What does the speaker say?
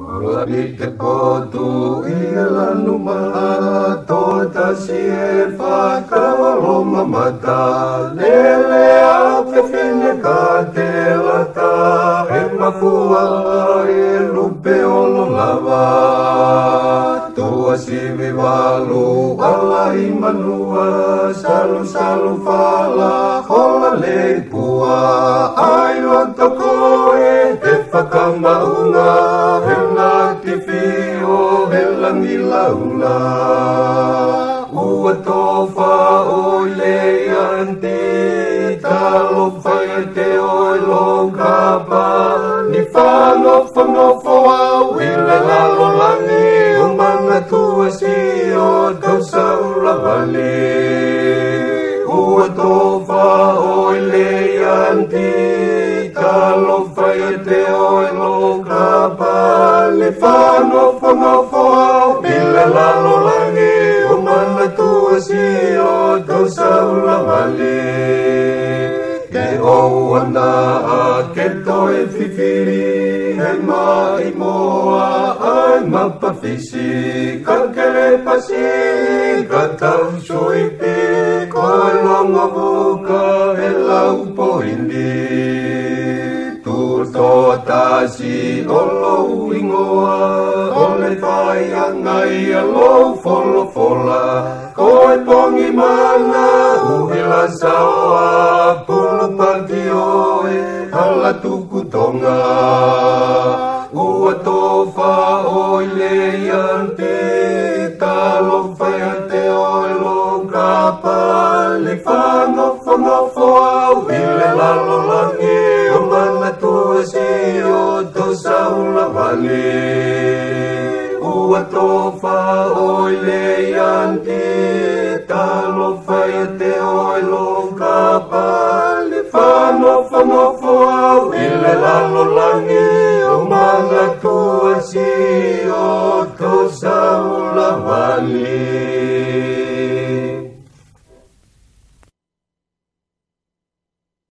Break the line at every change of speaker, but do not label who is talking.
Ola ni te potu i ala numa Tō tasi e mamata Lele a te whine ka te lata E mafua e lupe lava Tua sivi walu ala i manua Salu salu fala hola le pua Ai o toko e te whakamaunga he langi launa Ua wha o le ante Talo whai te oi lo kapa Ni whano whano whoa Wile lalo langi O manga tua si o tau saura vale Ua wha o le ante Talo whai te oi lo kapa le whano whanofo au Pila lalo langi o mana tua si o tau saula wale Ke o ana a ke toi whiwhiri He mai moa ai mapawhisi. Ka kere pasi ka tau soipi Ko e longa vuka e lau po indi tō si o lo ingoa O le whai angai a lo fola Ko e pongi mana uhila saoa Pulu pati oe hala tuku tonga Ua tō wha o le iante Talo whai a te oe lo kapa Le whango whangofo au Ile lalo langi tua si o to saula vale Wha oi le anti Talo whai te oi lo kapa Le whano whamofo au Ile lalo langi o mana tua si o to vale